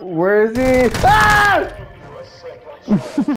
Where is he? Ah!